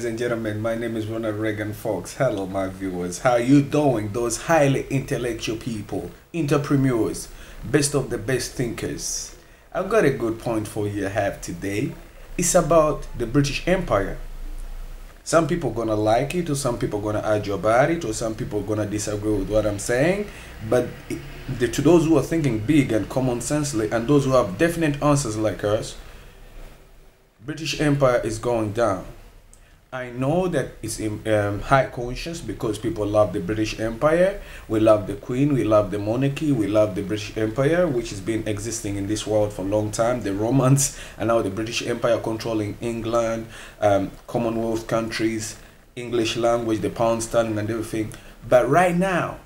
Ladies and gentlemen, my name is Ronald Regan Fox. Hello, my viewers. How you doing? Those highly intellectual people, entrepreneurs, best of the best thinkers. I've got a good point for you to have today. It's about the British Empire. Some people gonna like it, or some people gonna argue about it, or some people gonna disagree with what I'm saying. But the, to those who are thinking big and common sensely, and those who have definite answers like us, British Empire is going down. I know that it's in um, high conscience because people love the British Empire. We love the Queen. We love the monarchy. We love the British Empire, which has been existing in this world for a long time. The Romans and now the British Empire controlling England, um, Commonwealth countries, English language, the pound sterling, and everything. But right now,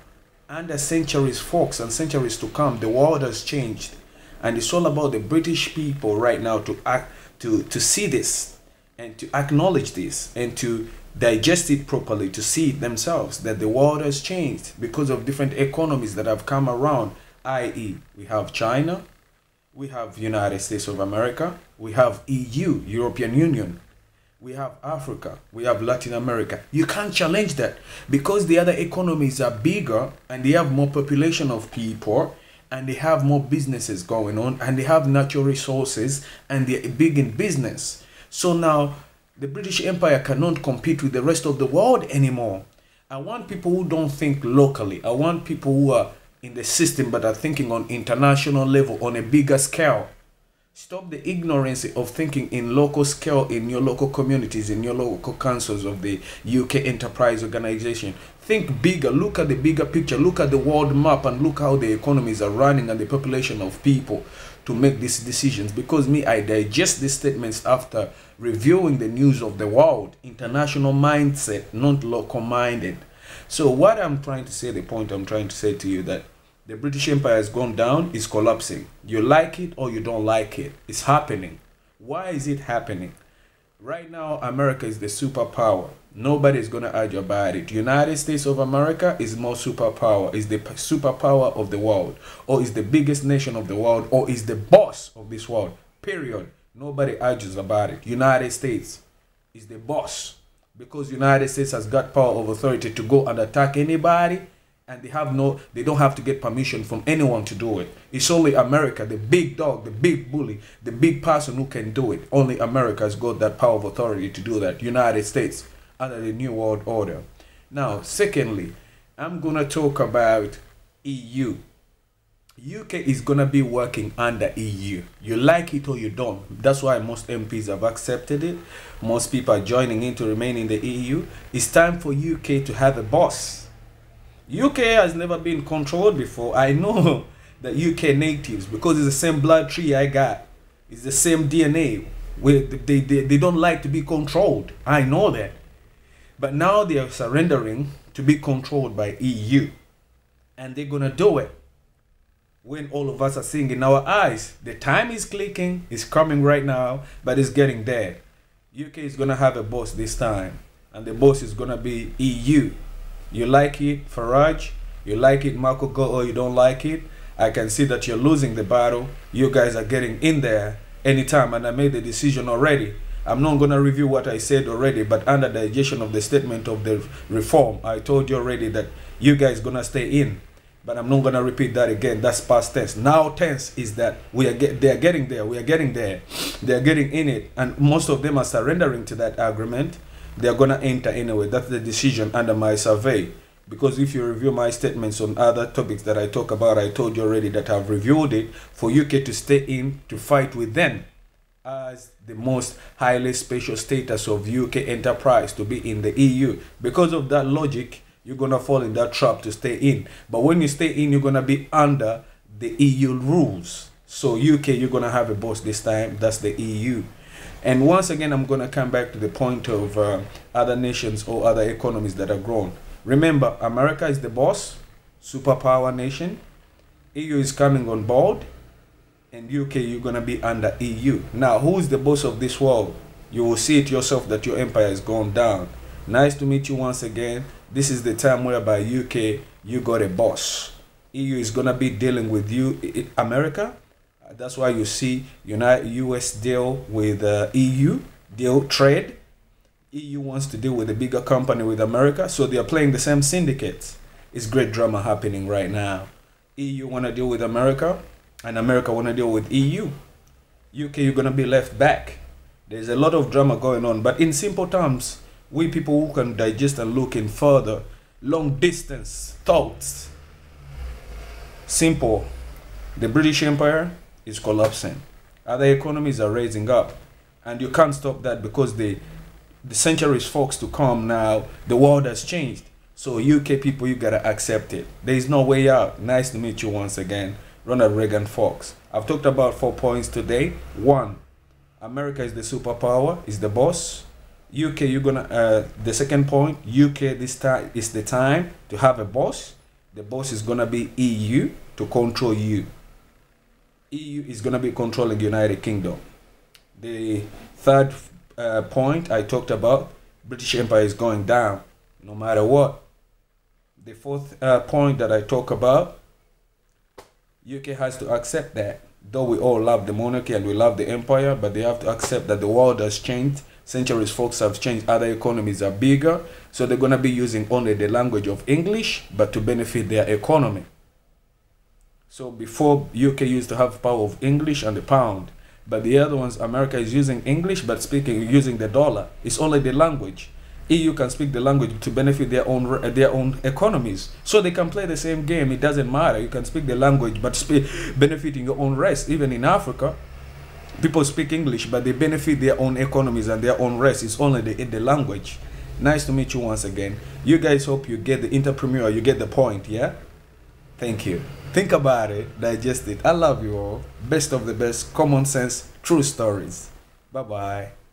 under centuries, folks, and centuries to come, the world has changed, and it's all about the British people right now to act to to see this and to acknowledge this and to digest it properly to see it themselves that the world has changed because of different economies that have come around i.e we have china we have united states of america we have eu european union we have africa we have latin america. You can't challenge that because the other economies are bigger and they have more population of people and they have more businesses going on and they have natural resources and they're big in business so now the British Empire cannot compete with the rest of the world anymore. I want people who don't think locally. I want people who are in the system but are thinking on international level on a bigger scale. Stop the ignorance of thinking in local scale in your local communities, in your local councils of the UK Enterprise Organization. Think bigger, look at the bigger picture, look at the world map and look how the economies are running and the population of people to make these decisions because me i digest these statements after reviewing the news of the world. International mindset not local minded. So what i'm trying to say the point i'm trying to say to you that the british empire has gone down is collapsing. You like it or you don't like it it's happening. Why is it happening? Right now america is the superpower Nobody's going to argue about it. United States of America is more superpower, is the superpower of the world, or is the biggest nation of the world, or is the boss of this world. Period. Nobody argues about it. United States is the boss because United States has got power of authority to go and attack anybody and they have no they don't have to get permission from anyone to do it it's only america the big dog the big bully the big person who can do it only america has got that power of authority to do that united states under the New World Order. Now, secondly, I'm going to talk about EU. UK is going to be working under EU. You like it or you don't. That's why most MPs have accepted it. Most people are joining in to remain in the EU. It's time for UK to have a boss. UK has never been controlled before. I know the UK natives because it's the same blood tree I got. It's the same DNA. They, they, they don't like to be controlled. I know that. But now they are surrendering to be controlled by EU. And they're going to do it when all of us are seeing in our eyes. The time is clicking, it's coming right now, but it's getting there. UK is going to have a boss this time, and the boss is going to be EU. You like it, Farage? You like it, Marco Go, or you don't like it? I can see that you're losing the battle. You guys are getting in there anytime, and I made the decision already I'm not going to review what I said already, but under digestion of the statement of the reform, I told you already that you guys going to stay in. But I'm not going to repeat that again. That's past tense. Now tense is that we are get, they are getting there. We are getting there. They are getting in it. And most of them are surrendering to that agreement. They are going to enter anyway. That's the decision under my survey. Because if you review my statements on other topics that I talk about, I told you already that I've reviewed it for UK to stay in to fight with them as the most highly special status of UK enterprise to be in the EU. Because of that logic, you're gonna fall in that trap to stay in. But when you stay in, you're gonna be under the EU rules. So UK, you're gonna have a boss this time. That's the EU. And once again, I'm gonna come back to the point of uh, other nations or other economies that are grown. Remember, America is the boss, superpower nation. EU is coming on board and UK, you're going to be under EU. Now, who is the boss of this world? You will see it yourself that your empire is gone down. Nice to meet you once again. This is the time whereby UK, you got a boss. EU is going to be dealing with you, America. That's why you see United US deal with uh, EU, deal trade. EU wants to deal with a bigger company with America, so they are playing the same syndicates. It's great drama happening right now. EU want to deal with America, and America want to deal with EU. UK, you're gonna be left back. There's a lot of drama going on, but in simple terms, we people who can digest and look in further, long distance thoughts. Simple. The British Empire is collapsing. Other economies are raising up. And you can't stop that because the the centuries folks to come now, the world has changed. So UK people, you gotta accept it. There is no way out. Nice to meet you once again. Ronald Regan Fox. I've talked about four points today. One, America is the superpower, is the boss. UK, you're gonna. Uh, the second point, UK this time is the time to have a boss. The boss is gonna be EU to control you. EU is gonna be controlling United Kingdom. The third uh, point I talked about, British Empire is going down, no matter what. The fourth uh, point that I talk about, UK has to accept that. Though we all love the monarchy and we love the empire, but they have to accept that the world has changed. Centuries folks have changed. Other economies are bigger. So they're going to be using only the language of English, but to benefit their economy. So before UK used to have power of English and the pound, but the other ones, America is using English, but speaking using the dollar. It's only the language. EU can speak the language to benefit their own their own economies, so they can play the same game. It doesn't matter. You can speak the language, but speak, benefiting your own rest. Even in Africa, people speak English, but they benefit their own economies and their own rest. It's only the the language. Nice to meet you once again. You guys hope you get the entrepreneur. You get the point, yeah. Thank you. Think about it, digest it. I love you all. Best of the best, common sense, true stories. Bye bye.